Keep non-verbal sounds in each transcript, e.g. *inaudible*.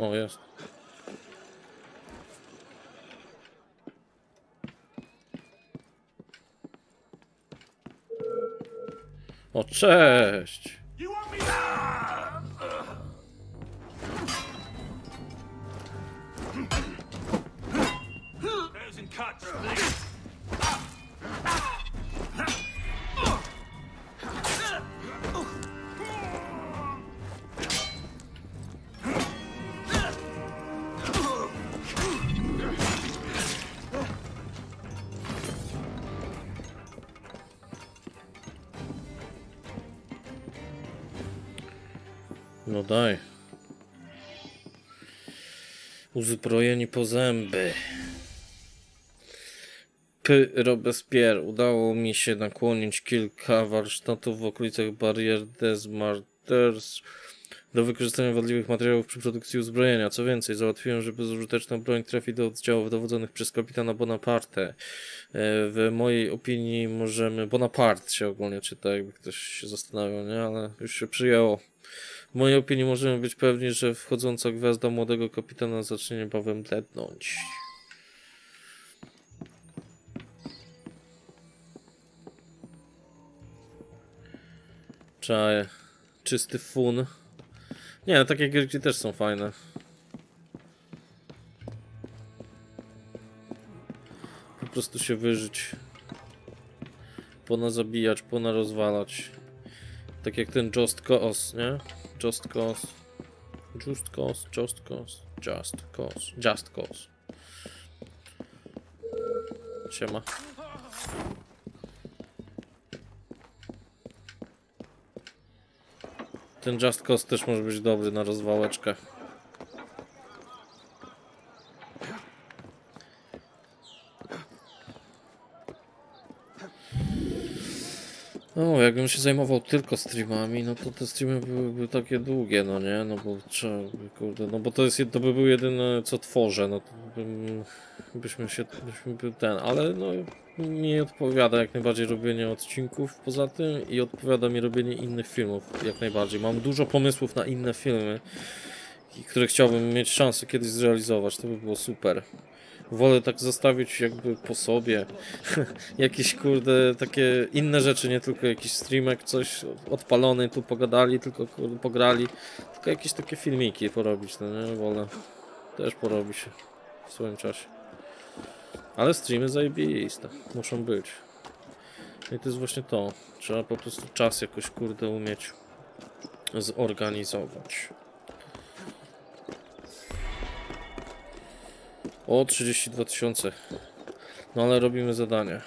O, jest. O, cześć! No daj. Uzbrojeni po zęby. P. Robespierre. Udało mi się nakłonić kilka warsztatów w okolicach barier des Martyrs do wykorzystania wadliwych materiałów przy produkcji uzbrojenia. Co więcej, załatwiłem, że bezużyteczna broń trafi do oddziałów dowodzonych przez kapitana Bonaparte. E, W mojej opinii możemy... Bonaparte się ogólnie czyta, jakby ktoś się zastanawiał, nie? Ale już się przyjęło. W mojej opinii możemy być pewni, że wchodząca gwiazda młodego kapitana zacznie niebawem blednąć. Czaje. Czysty fun. Nie, no takie gierki też są fajne. Po prostu się wyżyć. Pona zabijać, pona rozwalać. Tak jak ten Just Cause, nie? Just Cause. Just Cause, Just Cause, Just Cause, Just Cause. Siema. Ten Just Cause też może być dobry na rozwałeczkę. No, jakbym się zajmował tylko streamami, no to te streamy byłyby takie długie, no nie? No bo trzeba, kurde, no bo to jest, to by był jedyne co tworzę, no to bym, byśmy się, byśmy by ten, ale no mi odpowiada jak najbardziej robienie odcinków poza tym i odpowiada mi robienie innych filmów jak najbardziej. Mam dużo pomysłów na inne filmy, które chciałbym mieć szansę kiedyś zrealizować, to by było super. Wolę tak zostawić jakby po sobie *laughs* jakieś kurde takie inne rzeczy, nie tylko jakiś streamek, coś odpalony, tu pogadali, tylko kurde pograli, tylko jakieś takie filmiki porobić, no nie, wolę też porobi się w swoim czasie. Ale streamy zajebiste, muszą być. I to jest właśnie to, trzeba po prostu czas jakoś kurde umieć zorganizować. O, 32 tysiące. No ale robimy zadanie.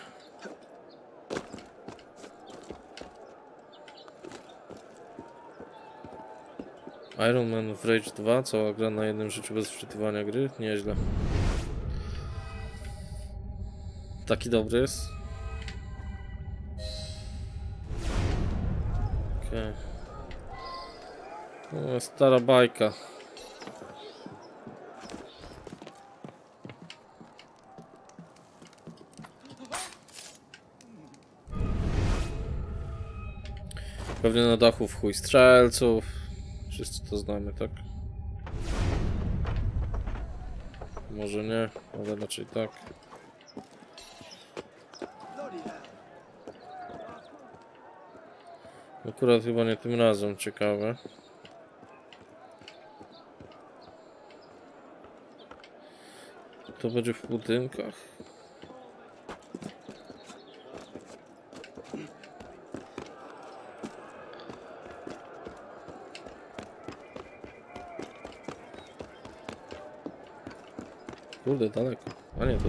Iron Man w Rage 2, cała gra na jednym życiu bez wczytywania gry? Nieźle. Taki dobry jest? Okej. Okay. Stara bajka. Pewnie na dachu w chuj strzelców. Wszyscy to znamy, tak? Może nie, ale raczej tak. Akurat chyba nie tym razem, ciekawe. To będzie w budynkach? Kurde, daleko. A nie, to...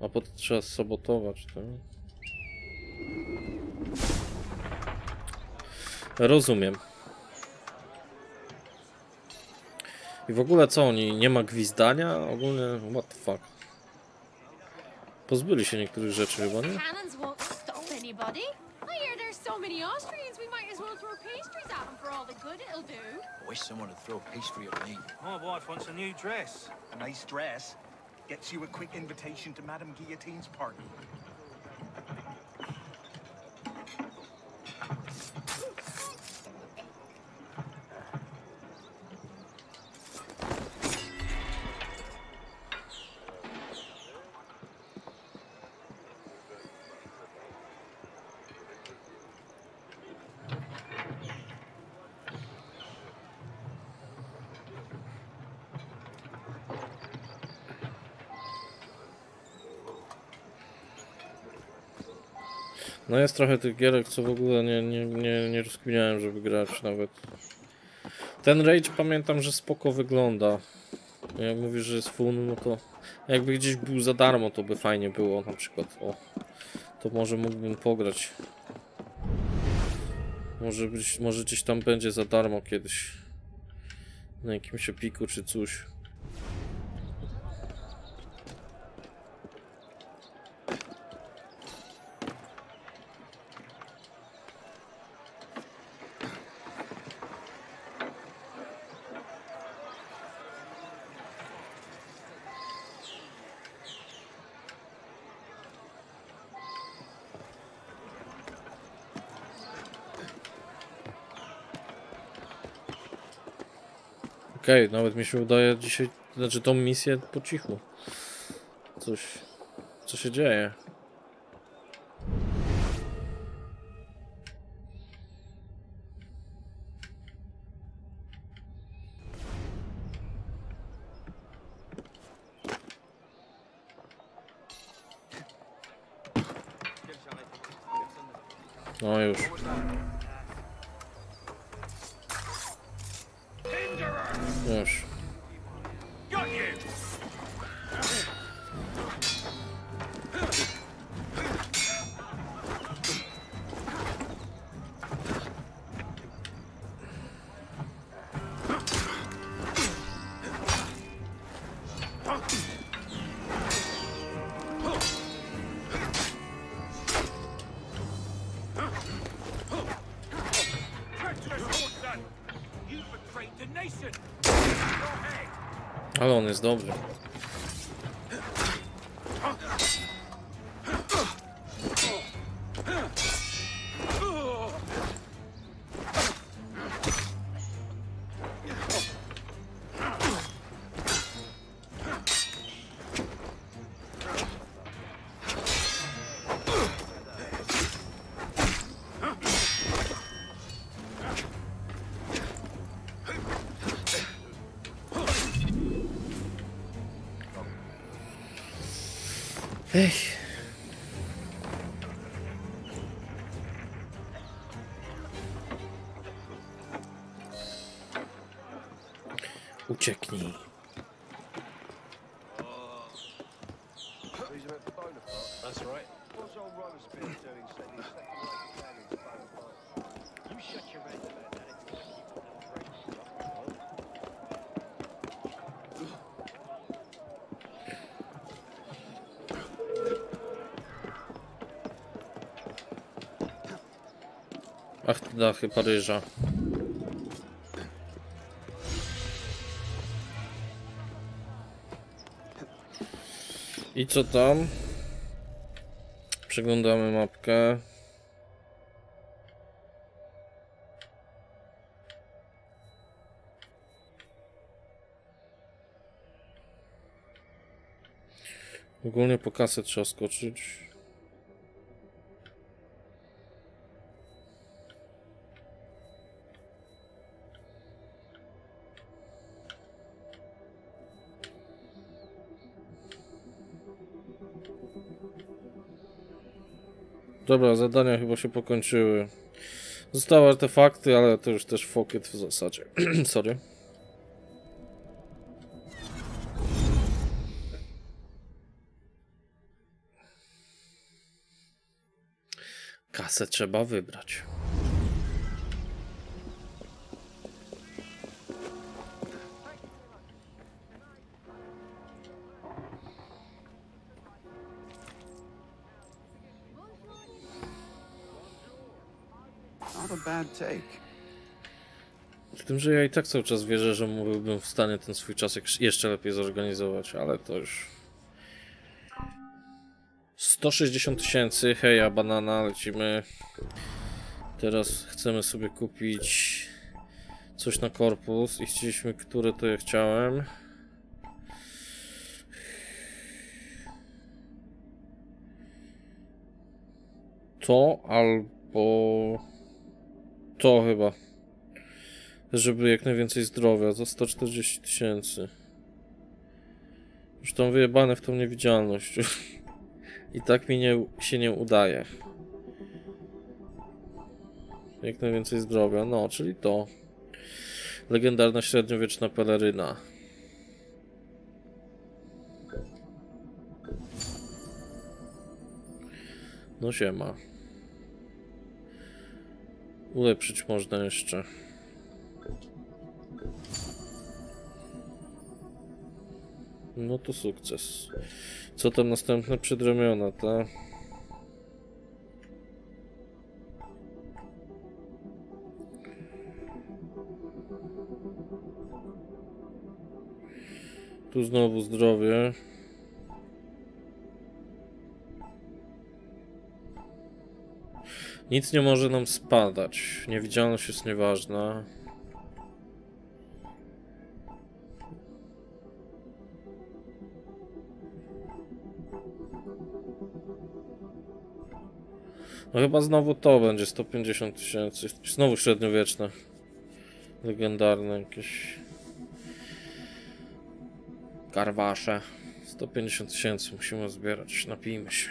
A potem trzeba sabotować, tak? Rozumiem. I w ogóle co oni? Nie ma gwizdania? Ogólnie, what the fuck? Pozbyli się niektórych rzeczy chyba, nie? Anybody. I hear there's so many Austrians, we might as well throw pastries at him for all the good it'll do. I wish someone would throw a pastry at me. My wife wants a new dress. A nice dress gets you a quick invitation to Madame Guillotine's party. No jest trochę tych gierek, co w ogóle nie, nie, nie, nie rozkminiałem, żeby grać nawet. Ten Rage pamiętam, że spoko wygląda. Jak mówisz, że jest full, no to jakby gdzieś był za darmo, to by fajnie było na przykład. O, to może mógłbym pograć. Może, być, może gdzieś tam będzie za darmo kiedyś. Na jakimś epiku czy coś. Okej, nawet mi się udaje dzisiaj, znaczy tą misję po cichu. Coś, co się dzieje. No już. Już. Ale on jest dobry. Ech. Učekni. Ach, dachy Paryża. I co tam? Przeglądamy mapkę. Ogólnie po kasę trzeba skoczyć. Dobra, zadania chyba się pokończyły. Zostały artefakty, ale to już też fokiet w zasadzie. *clears throat* Sorry. Kasę trzeba wybrać. Z tym, że ja i tak cały czas wierzę, że byłbym w stanie ten swój czas jeszcze lepiej zorganizować, ale to już... 160 tysięcy, heja, banana, lecimy. Teraz chcemy sobie kupić coś na korpus i chcieliśmy, które to ja chciałem. To albo to chyba. Żeby jak najwięcej zdrowia za 140 tysięcy. Już tam wyjebane w tą niewidzialność. *laughs* I tak mi nie, się nie udaje. Jak najwięcej zdrowia, no, czyli to. Legendarna średniowieczna peleryna. No siema. Ulepszyć można jeszcze. No to sukces. Co tam następne przedramiona, ta? Tu znowu zdrowie. Nic nie może nam spadać. Niewidzialność jest nieważna. No chyba znowu to będzie 150 tysięcy. Znowu średniowieczne. Legendarne jakieś. Karwasze. 150 tysięcy musimy zbierać. Napijmy się.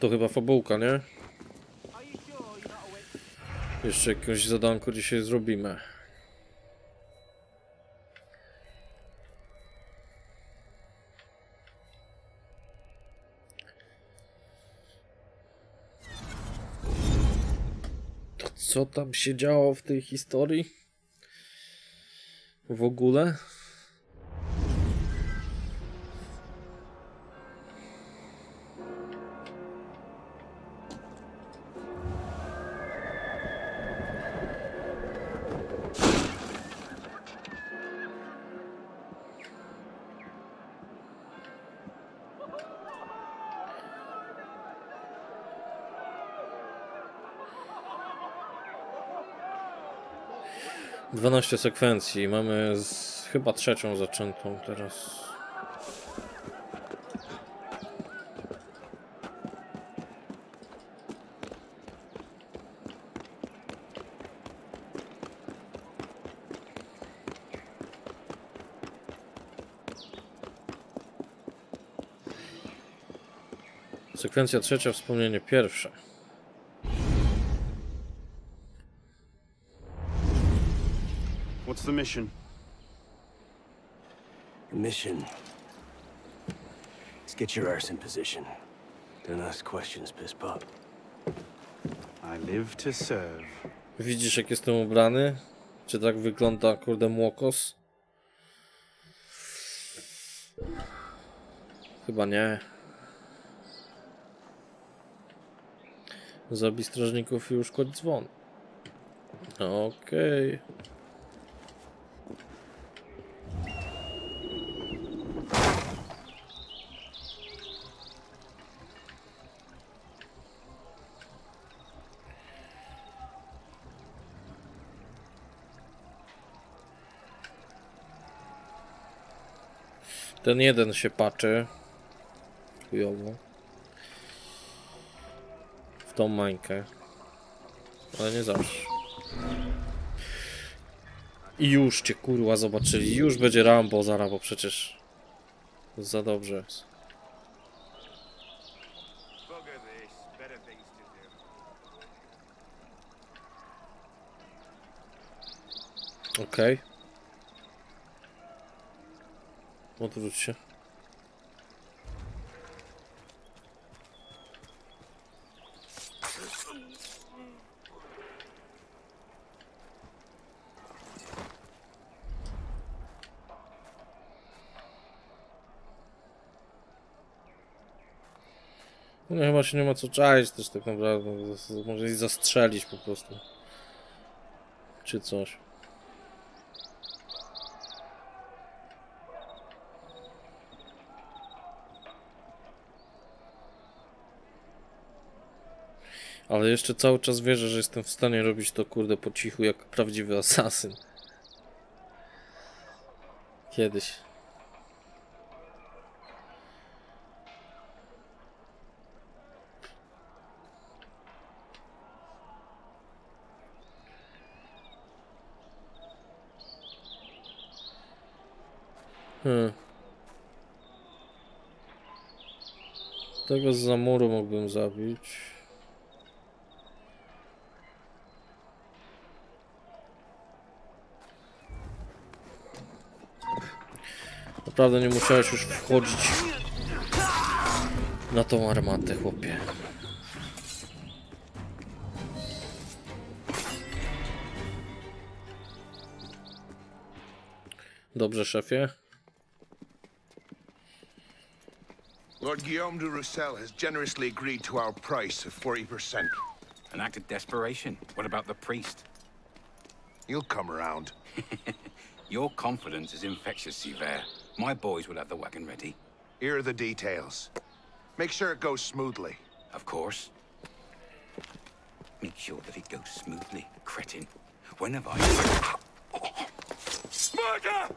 To chyba fabułka, nie? Jeszcze jakieś zadanko dzisiaj zrobimy. To co tam się działo w tej historii? W ogóle? Dwanaście sekwencji. Mamy z, chyba trzecią zaczętą teraz. Sekwencja trzecia, wspomnienie pierwsze. The mission? Mission. Let's get your arse in position. Don't ask questions, piss pop. I live to serve. Widzisz jak jestem ubrany? Czy tak wygląda kurde młokos? Chyba nie. Zabij strażników i uszkodź dzwon. Okej. Ten jeden się patrzy. Chujowo. W tą mańkę. Ale nie zawsze. I już cię kurwa zobaczyli. Już będzie Rambo zaraz, bo przecież za dobrze jest. Bugger this. Odwróć się. No chyba się nie ma co czaić też tak naprawdę, może ich zastrzelić po prostu, czy coś. Ale jeszcze cały czas wierzę, że jestem w stanie robić to kurde po cichu jak prawdziwy asasyn. Kiedyś. Hmm. Tego z muru mógłbym zabić. Naprawdę nie musiałeś już wchodzić na tą armatę, chłopie. Dobrze, szefie. Lord Guillaume de Roussel has generously agreed to our price of 40%. An act of desperation. What about the priest? You'll come around. *laughs* Your confidence is infectious, Sivert. My boys will have the wagon ready. Here are the details. Make sure it goes smoothly. Of course. Make sure that it goes smoothly, cretin. When have I... Murder!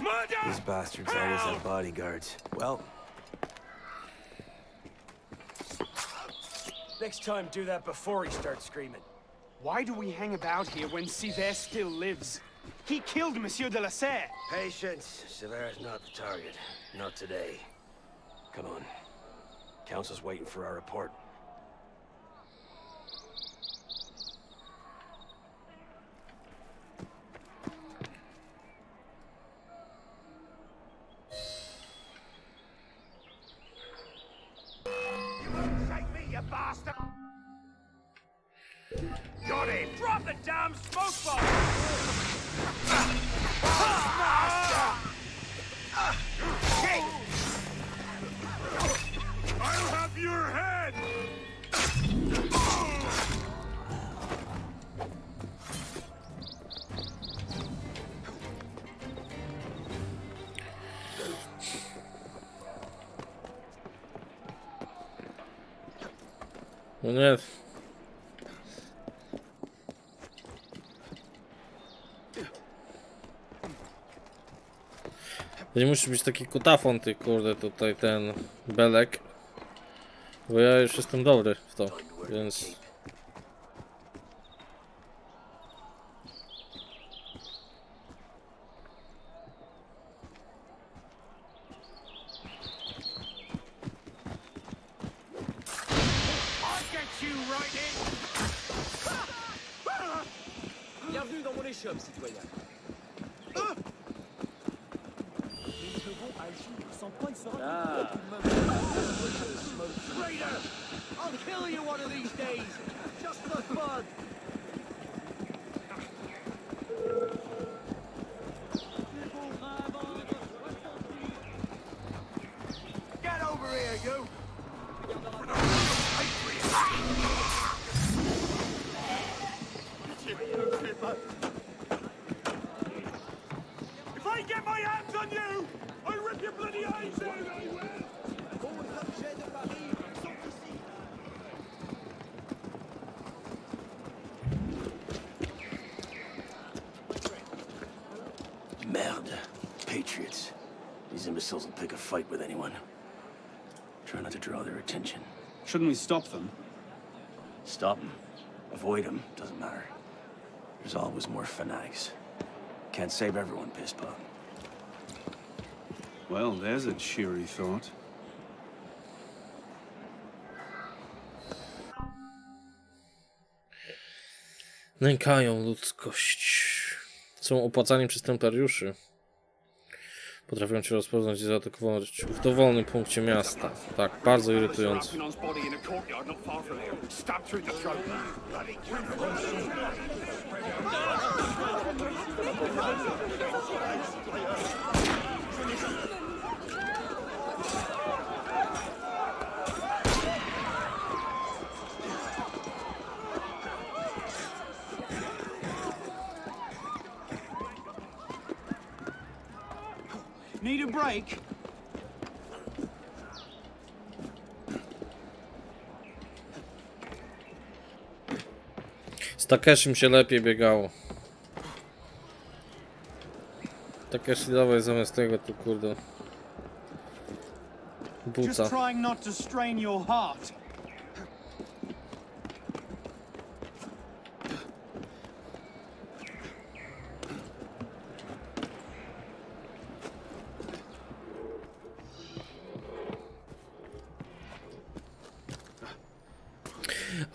Murder! These bastards always have bodyguards. Well, Next time, do that before he starts screaming. Why do we hang about here when Sivet still lives? He killed Monsieur de la Serre. patience. Sever's not the target. Not today. Come on. Council's waiting for our report. Take me, you bastard! Got him! Drop the damn smoke bomb! No nie. Nie musi być taki kutafon, ty kurde, tutaj ten belek. Bo ja już jestem dobry w to, więc... get my hands on you, I'll rip your bloody eyes out, I will! Merde. Patriots. These imbeciles will pick a fight with anyone. Try not to draw their attention. Shouldn't we stop them? Stop them. Avoid them. Doesn't matter. There's always more fanatics. Can't save everyone, Pisspot. Well, there's a cheery thought. Nękają ludzkość. Są opłacani przez templariuszy. Potrafią cię rozpoznać i zaatakować w dowolnym punkcie miasta. Tak, bardzo irytujące. Harpunon's body in a courtyard not far from here. Stabbed through the throat. Need a break? Z Takeshim się lepiej biegało. Takeshi dawaj zamiast tego tu kurde. Buca. Just trying not to strain your heart.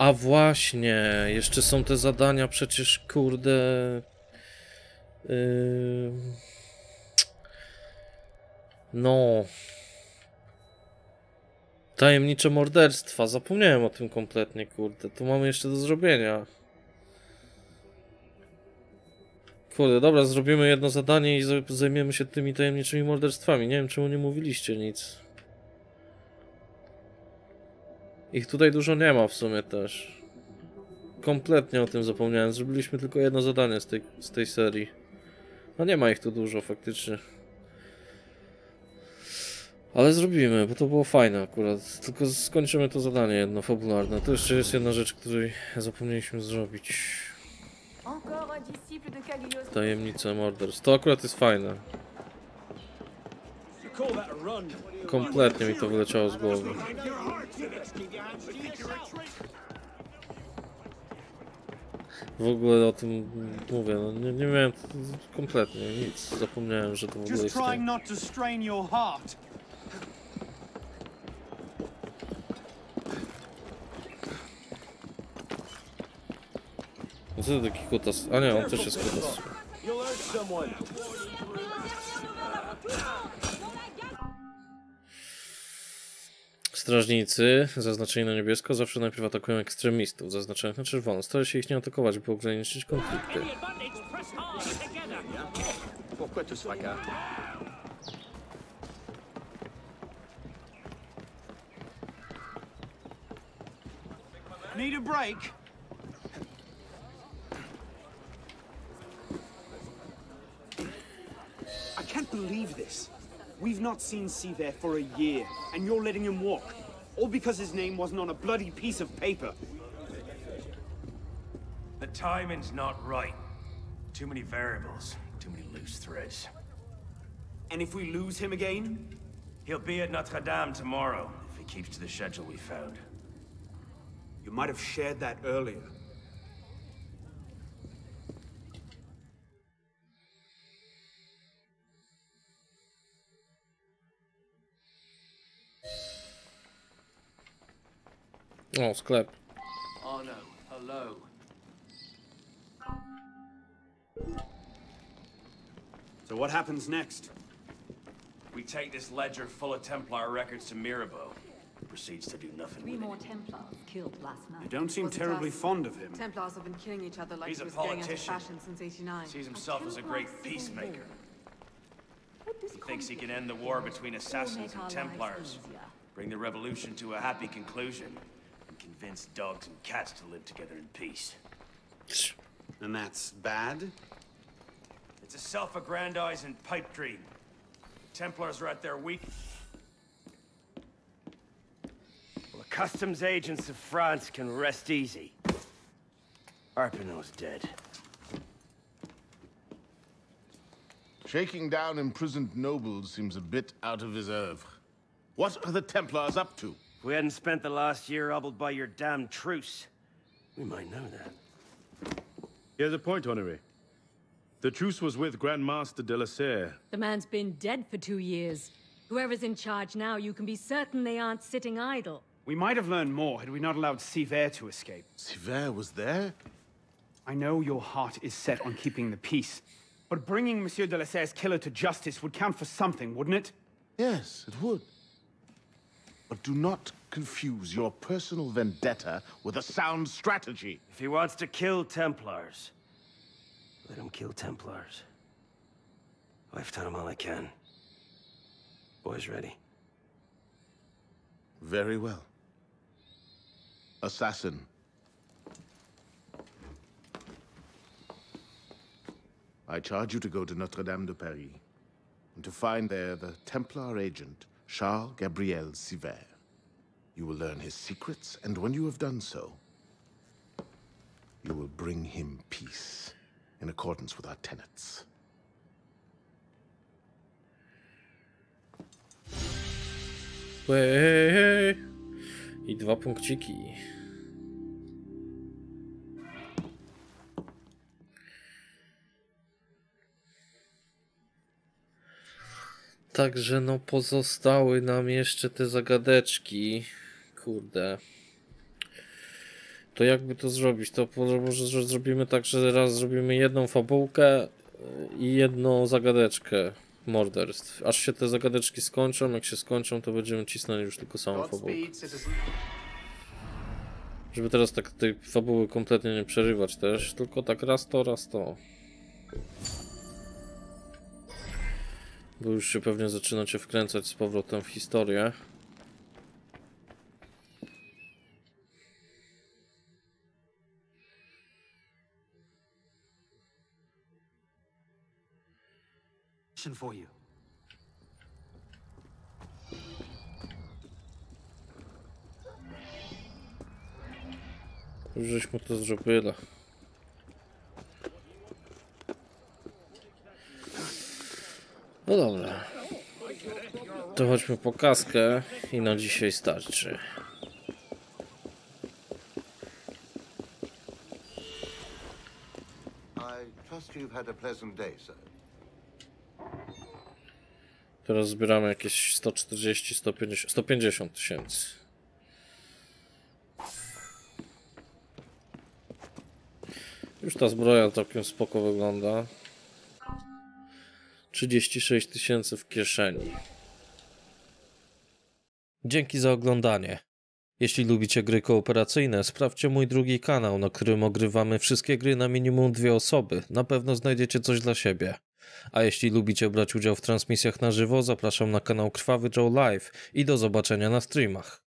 A właśnie, jeszcze są te zadania przecież kurde. Yy... No. Tajemnicze morderstwa. Zapomniałem o tym kompletnie, kurde. Tu mamy jeszcze do zrobienia. Kurde, dobra, zrobimy jedno zadanie i zaj- zajmiemy się tymi tajemniczymi morderstwami. Nie wiem, czemu nie mówiliście nic. Ich tutaj dużo nie ma w sumie też. Kompletnie o tym zapomniałem. Zrobiliśmy tylko jedno zadanie z tej, z tej serii. No nie ma ich tu dużo faktycznie. Ale zrobimy, bo to było fajne akurat. Tylko skończymy to zadanie jedno, fabularne. To jeszcze jest jedna rzecz, której zapomnieliśmy zrobić. Tajemnice morderstw. To akurat jest fajne. You call that a run? Kompletnie mi to wyleciało z głowy. W ogóle o tym mówię, no nie, nie miałem kompletnie nic. Zapomniałem, że to w ogóle istnieje. No co to taki kutas? A nie, on też jest kutas. Strażnicy, zaznaczeni na niebiesko, zawsze najpierw atakują ekstremistów, zaznaczonych na czerwono. Stara się ich nie atakować, by ograniczyć konflikty. Need a break? I can't believe this. We've not seen Seaver for a year, and you're letting him walk. All because his name wasn't on a bloody piece of paper. The timing's not right. Too many variables, too many loose threads. And if we lose him again? He'll be at Notre Dame tomorrow, if he keeps to the schedule we found. You might have shared that earlier. O, sklep. Oh no, hello. So what happens next? We take this ledger full of Templar records to Mirabeau. He proceeds to do nothing Three with it. more Templars killed last night. You don't seem Wasn't terribly us. fond of him. Templars have been killing each other like He's it a was going out of fashion since 89. Sees himself as a great peacemaker. He thinks he can end the war between assassins and Templars, bring the revolution to a happy conclusion, and convince dogs and cats to live together in peace. And that's bad? It's a self-aggrandizing pipe dream. Templars are at their weak. Well, the customs agents of France can rest easy. Arpinot's dead. Shaking down imprisoned nobles seems a bit out of his oeuvre. What are the Templars up to? If we hadn't spent the last year hobbled by your damn truce, we might know that. He has a point, Honoré. The truce was with Grand Master de la Serre. The man's been dead for two years. Whoever's in charge now, you can be certain they aren't sitting idle. We might have learned more had we not allowed Seaver to escape. Sever was there? I know your heart is set on keeping the peace, But bringing Monsieur de Lasserre's killer to justice would count for something, wouldn't it? Yes, it would. But do not confuse your personal vendetta with a sound strategy. If he wants to kill Templars, let him kill Templars. I've done him all I can. Boys ready? Very well. Assassin. I charge you to go to Notre Dame de Paris and to find there the Templar agent, Charles Gabriel Siver. You will learn his secrets, and when you have done so, you will bring him peace in accordance with our tenets. I dwa punkciki. Także no pozostały nam jeszcze te zagadeczki. Kurde. To jakby to zrobić? To może że zrobimy tak, że raz zrobimy jedną fabułkę y, i jedną zagadeczkę morderstw. Aż się te zagadeczki skończą, jak się skończą, to będziemy cisnąć już tylko samą fabułkę. Żeby teraz tak tej fabuły kompletnie nie przerywać też, tylko tak raz to, raz to. Bo już się pewnie zaczynacie wkręcać z powrotem w historię. Mission for you. Już żeśmy to zrobili. No dobra. To chodźmy po kaskę i na dzisiaj starczy. Teraz zbieramy jakieś 140, 150, 150 tysięcy. Już ta zbroja całkiem spoko wygląda. 36 tysięcy w kieszeni. Dzięki za oglądanie. Jeśli lubicie gry kooperacyjne, sprawdźcie mój drugi kanał, na którym ogrywamy wszystkie gry na minimum dwie osoby. Na pewno znajdziecie coś dla siebie. A jeśli lubicie brać udział w transmisjach na żywo, zapraszam na kanał Krwawy Joe Live i do zobaczenia na streamach.